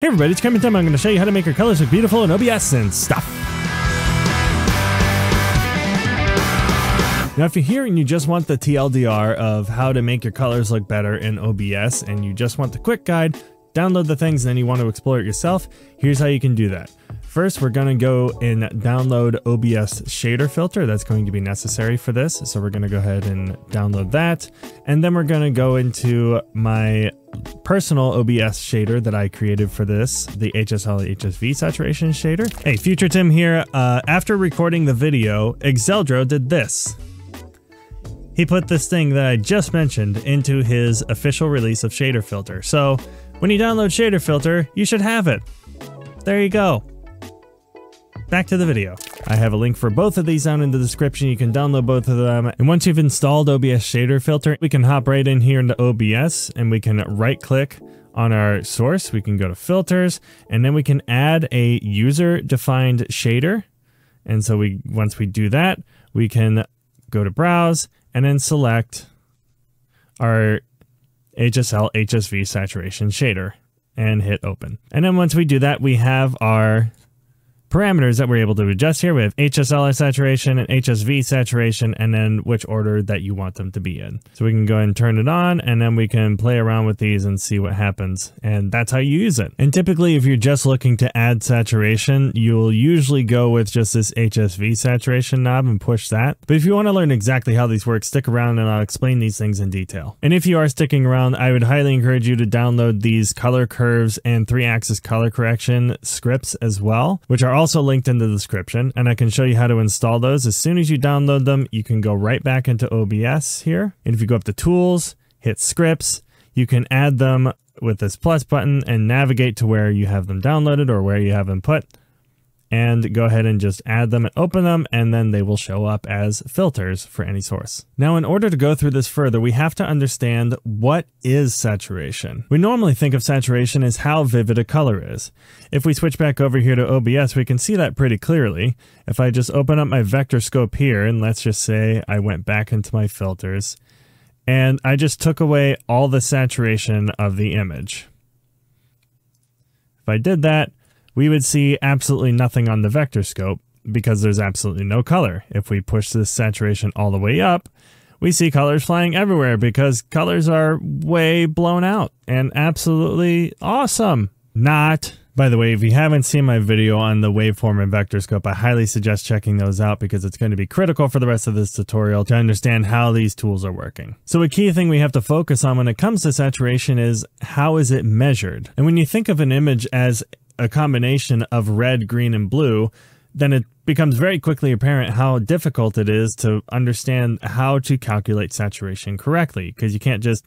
Hey everybody, it's Camera Tim. I'm going to show you how to make your colors look beautiful in OBS and stuff. Now if you're here and you just want the TLDR of how to make your colors look better in OBS and you just want the quick guide, download the things and then you want to explore it yourself, here's how you can do that. First, we're going to go and download OBS shader filter. That's going to be necessary for this. So we're going to go ahead and download that. And then we're going to go into my personal OBS shader that I created for this, the HSL HSV saturation shader. Hey, Future Tim here. Uh, after recording the video, Exeldro did this. He put this thing that I just mentioned into his official release of Shader Filter. So when you download Shader Filter, you should have it. There you go back to the video. I have a link for both of these down in the description. You can download both of them. And once you've installed OBS shader filter, we can hop right in here into OBS and we can right click on our source. We can go to filters and then we can add a user defined shader. And so we once we do that, we can go to browse and then select our HSL HSV saturation shader and hit open. And then once we do that, we have our parameters that we're able to adjust here. We have saturation and HSV saturation, and then which order that you want them to be in. So we can go and turn it on, and then we can play around with these and see what happens. And that's how you use it. And typically, if you're just looking to add saturation, you'll usually go with just this HSV saturation knob and push that. But if you want to learn exactly how these work, stick around and I'll explain these things in detail. And if you are sticking around, I would highly encourage you to download these color curves and three axis color correction scripts as well, which are also linked in the description and I can show you how to install those. As soon as you download them, you can go right back into OBS here. And if you go up to tools, hit scripts, you can add them with this plus button and navigate to where you have them downloaded or where you have them put and go ahead and just add them and open them and then they will show up as filters for any source. Now in order to go through this further we have to understand what is saturation. We normally think of saturation as how vivid a color is. If we switch back over here to OBS we can see that pretty clearly. If I just open up my vector scope here and let's just say I went back into my filters and I just took away all the saturation of the image. If I did that we would see absolutely nothing on the vector scope because there's absolutely no color. If we push this saturation all the way up, we see colors flying everywhere because colors are way blown out and absolutely awesome. Not. By the way, if you haven't seen my video on the waveform and vector scope, I highly suggest checking those out because it's going to be critical for the rest of this tutorial to understand how these tools are working. So a key thing we have to focus on when it comes to saturation is how is it measured? And when you think of an image as a combination of red, green, and blue, then it becomes very quickly apparent how difficult it is to understand how to calculate saturation correctly because you can't just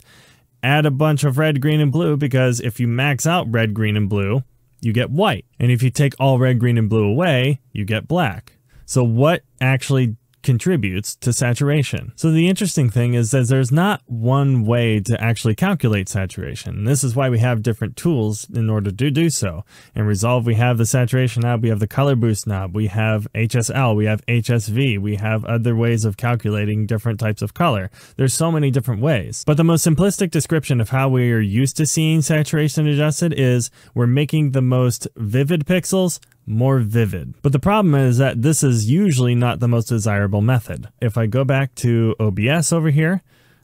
add a bunch of red, green, and blue because if you max out red, green, and blue, you get white. And if you take all red, green, and blue away, you get black. So what actually contributes to saturation. So the interesting thing is that there's not one way to actually calculate saturation. This is why we have different tools in order to do so. In Resolve, we have the saturation knob, we have the color boost knob, we have HSL, we have HSV, we have other ways of calculating different types of color. There's so many different ways. But the most simplistic description of how we are used to seeing saturation adjusted is we're making the most vivid pixels more vivid. But the problem is that this is usually not the most desirable method. If I go back to OBS over here,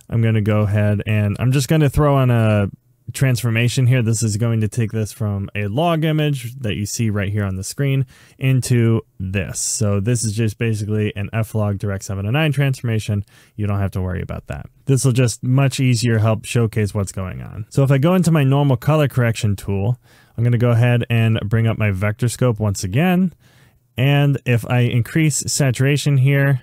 I'm going to go ahead and I'm just going to throw on a transformation here. This is going to take this from a log image that you see right here on the screen into this. So this is just basically an F-Log Direct 709 transformation. You don't have to worry about that. This will just much easier help showcase what's going on. So if I go into my normal color correction tool, I'm going to go ahead and bring up my vector scope once again. And if I increase saturation here,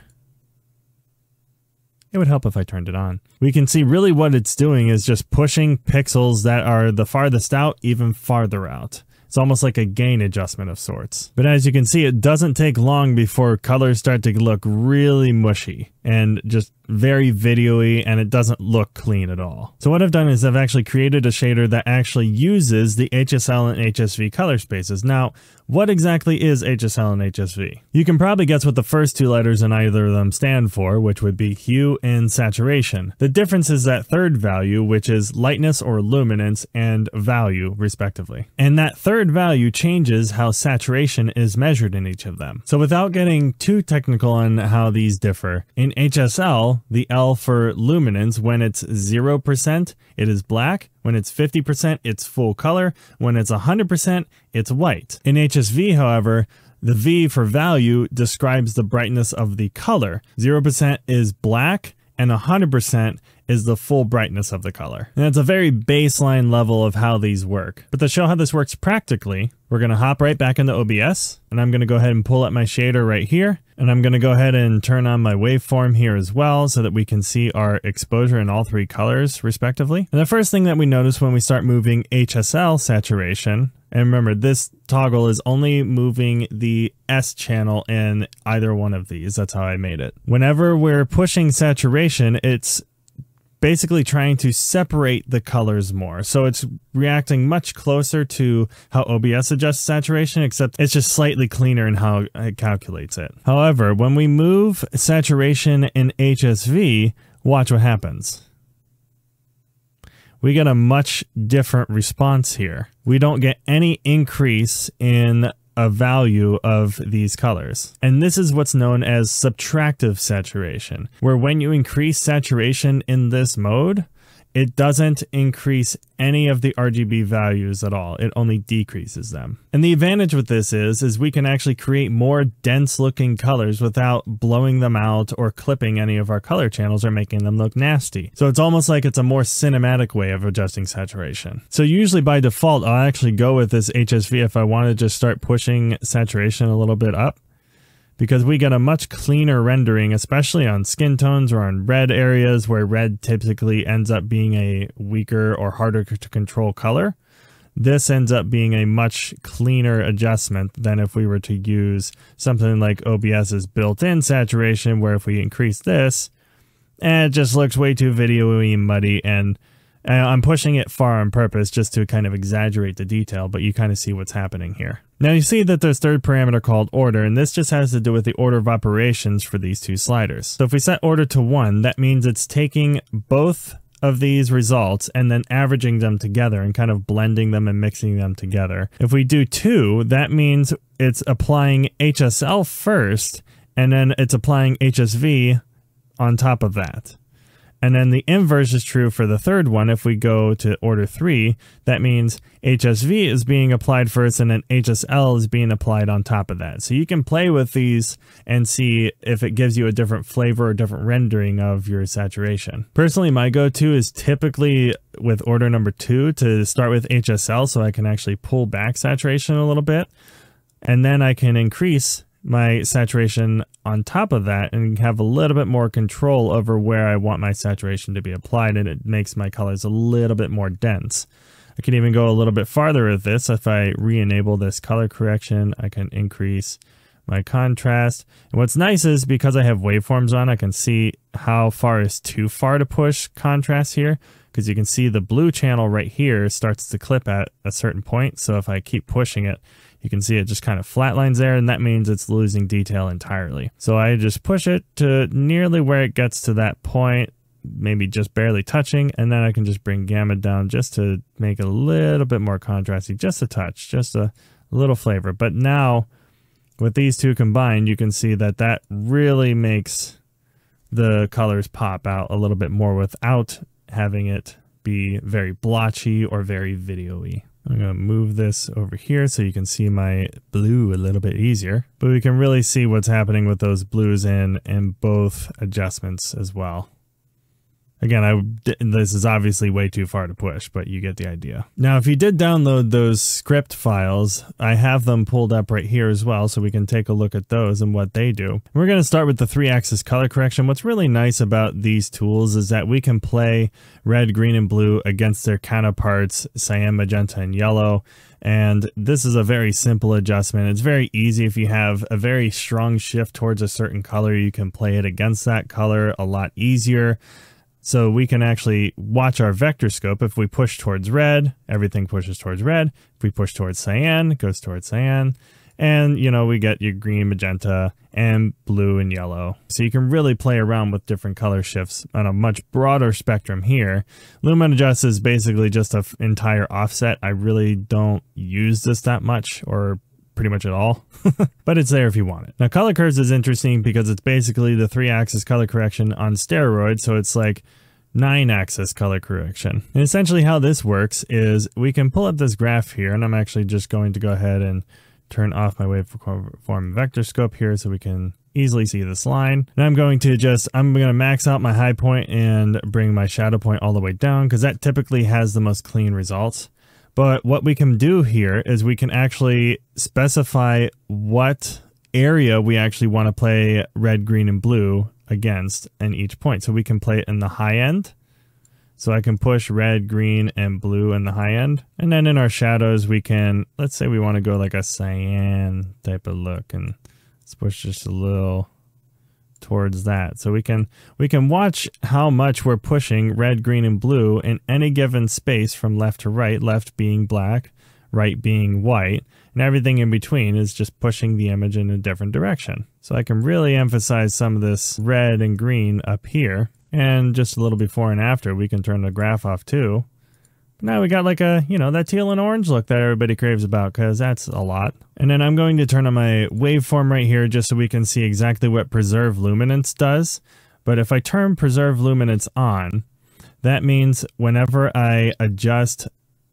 it would help if I turned it on. We can see really what it's doing is just pushing pixels that are the farthest out even farther out. It's almost like a gain adjustment of sorts. But as you can see, it doesn't take long before colors start to look really mushy. And just very videoy and it doesn't look clean at all. So what I've done is I've actually created a shader that actually uses the HSL and HSV color spaces. Now, what exactly is HSL and HSV? You can probably guess what the first two letters in either of them stand for, which would be hue and saturation. The difference is that third value, which is lightness or luminance and value, respectively. And that third value changes how saturation is measured in each of them. So without getting too technical on how these differ, in HSL, the L for luminance, when it's 0%, it is black. When it's 50%, it's full color. When it's 100%, it's white. In HSV, however, the V for value describes the brightness of the color. 0% is black and 100% is the full brightness of the color. And it's a very baseline level of how these work. But to show how this works practically, we're going to hop right back into OBS and I'm going to go ahead and pull up my shader right here. And I'm going to go ahead and turn on my waveform here as well so that we can see our exposure in all three colors respectively. And the first thing that we notice when we start moving HSL saturation and remember, this toggle is only moving the S channel in either one of these. That's how I made it. Whenever we're pushing saturation, it's basically trying to separate the colors more. So it's reacting much closer to how OBS adjusts saturation, except it's just slightly cleaner in how it calculates it. However, when we move saturation in HSV, watch what happens we get a much different response here. We don't get any increase in a value of these colors. And this is what's known as subtractive saturation, where when you increase saturation in this mode, it doesn't increase any of the RGB values at all. It only decreases them. And the advantage with this is, is we can actually create more dense looking colors without blowing them out or clipping any of our color channels or making them look nasty. So it's almost like it's a more cinematic way of adjusting saturation. So usually by default, I'll actually go with this HSV if I want to just start pushing saturation a little bit up because we get a much cleaner rendering, especially on skin tones or on red areas where red typically ends up being a weaker or harder to control color. This ends up being a much cleaner adjustment than if we were to use something like OBS's built-in saturation, where if we increase this, and it just looks way too video-y and muddy and I'm pushing it far on purpose just to kind of exaggerate the detail, but you kind of see what's happening here. Now you see that there's third parameter called order, and this just has to do with the order of operations for these two sliders. So if we set order to 1, that means it's taking both of these results and then averaging them together and kind of blending them and mixing them together. If we do 2, that means it's applying HSL first, and then it's applying HSV on top of that. And then the inverse is true for the third one. If we go to order three, that means HSV is being applied first and then HSL is being applied on top of that. So you can play with these and see if it gives you a different flavor or different rendering of your saturation. Personally, my go-to is typically with order number two to start with HSL so I can actually pull back saturation a little bit. And then I can increase my saturation on top of that and have a little bit more control over where I want my saturation to be applied and it makes my colors a little bit more dense. I can even go a little bit farther with this. If I re-enable this color correction, I can increase my contrast. And what's nice is because I have waveforms on, I can see how far is too far to push contrast here because you can see the blue channel right here starts to clip at a certain point. So if I keep pushing it, you can see it just kind of flatlines there and that means it's losing detail entirely. So I just push it to nearly where it gets to that point, maybe just barely touching, and then I can just bring gamma down just to make it a little bit more contrasty, just a touch, just a little flavor. But now with these two combined, you can see that that really makes the colors pop out a little bit more without having it be very blotchy or very video-y. I'm going to move this over here so you can see my blue a little bit easier. But we can really see what's happening with those blues in, in both adjustments as well. Again, I this is obviously way too far to push, but you get the idea. Now, if you did download those script files, I have them pulled up right here as well, so we can take a look at those and what they do. We're going to start with the three-axis color correction. What's really nice about these tools is that we can play red, green, and blue against their counterparts, cyan, magenta, and yellow. And this is a very simple adjustment. It's very easy if you have a very strong shift towards a certain color, you can play it against that color a lot easier. So we can actually watch our vector scope. If we push towards red, everything pushes towards red. If we push towards cyan, it goes towards cyan. And, you know, we get your green, magenta, and blue and yellow. So you can really play around with different color shifts on a much broader spectrum here. Lumen Adjust is basically just an entire offset. I really don't use this that much or pretty much at all, but it's there if you want it. Now color curves is interesting because it's basically the three axis color correction on steroids. So it's like nine axis color correction. And essentially how this works is we can pull up this graph here and I'm actually just going to go ahead and turn off my waveform vector scope here so we can easily see this line. And I'm going to just, I'm going to max out my high point and bring my shadow point all the way down because that typically has the most clean results. But what we can do here is we can actually specify what area we actually want to play red, green, and blue against in each point. So we can play it in the high end. So I can push red, green, and blue in the high end. And then in our shadows, we can, let's say we want to go like a cyan type of look and let's push just a little towards that. So we can we can watch how much we're pushing red, green, and blue in any given space from left to right, left being black, right being white, and everything in between is just pushing the image in a different direction. So I can really emphasize some of this red and green up here. And just a little before and after, we can turn the graph off too. Now we got like a, you know, that teal and orange look that everybody craves about because that's a lot. And then I'm going to turn on my waveform right here just so we can see exactly what preserve luminance does. But if I turn preserve luminance on, that means whenever I adjust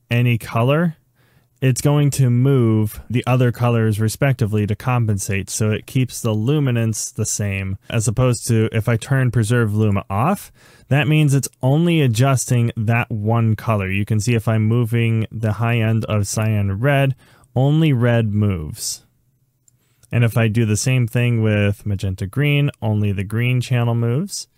any color, it's going to move the other colors respectively to compensate so it keeps the luminance the same as opposed to if I turn preserve luma off that means it's only adjusting that one color. You can see if I'm moving the high end of cyan red only red moves. And if I do the same thing with magenta green only the green channel moves.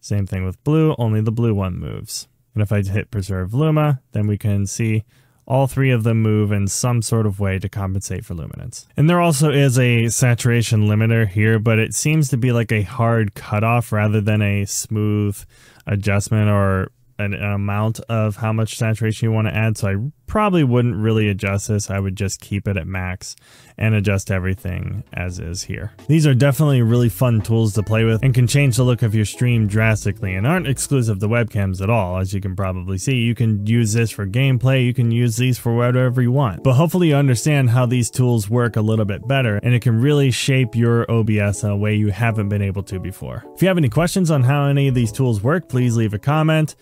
Same thing with blue only the blue one moves. And if I hit preserve luma then we can see all three of them move in some sort of way to compensate for luminance. And there also is a saturation limiter here, but it seems to be like a hard cutoff rather than a smooth adjustment or an amount of how much saturation you want to add. So I probably wouldn't really adjust this. I would just keep it at max and adjust everything as is here. These are definitely really fun tools to play with and can change the look of your stream drastically and aren't exclusive to webcams at all. As you can probably see, you can use this for gameplay. You can use these for whatever you want. But hopefully you understand how these tools work a little bit better and it can really shape your OBS in a way you haven't been able to before. If you have any questions on how any of these tools work, please leave a comment.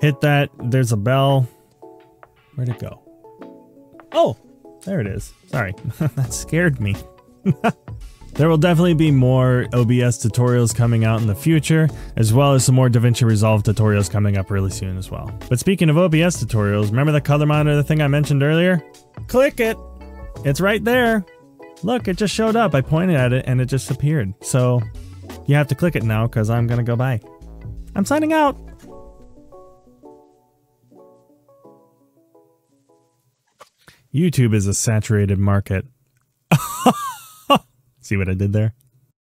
Hit that. There's a bell. Where'd it go? Oh, there it is. Sorry, that scared me. There will definitely be more OBS tutorials coming out in the future, as well as some more DaVinci Resolve tutorials coming up really soon as well. But speaking of OBS tutorials, remember the color monitor the thing I mentioned earlier? Click it! It's right there! Look, it just showed up. I pointed at it and it just appeared. So you have to click it now because I'm going to go by. I'm signing out! YouTube is a saturated market. See what I did there?